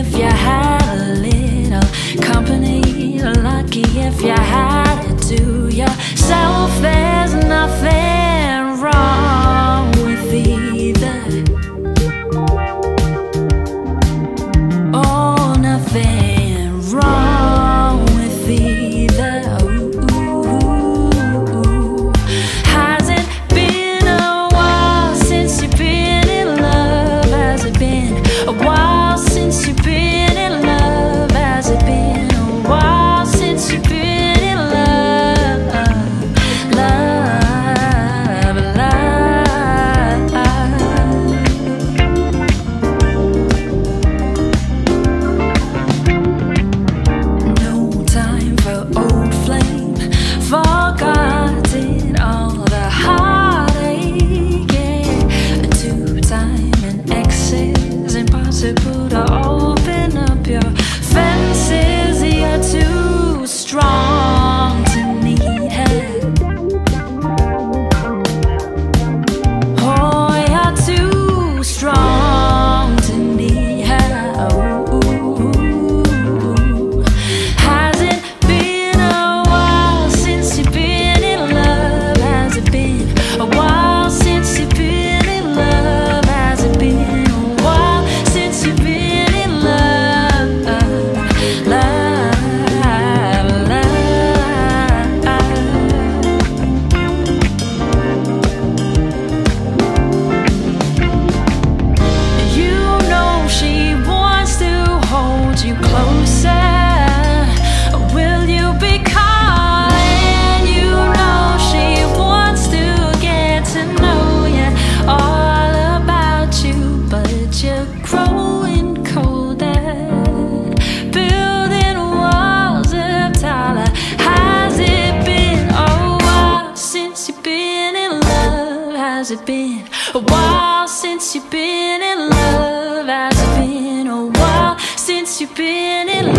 if you impossible has it been a while since you've been in love? Has it been a while since you've been in love?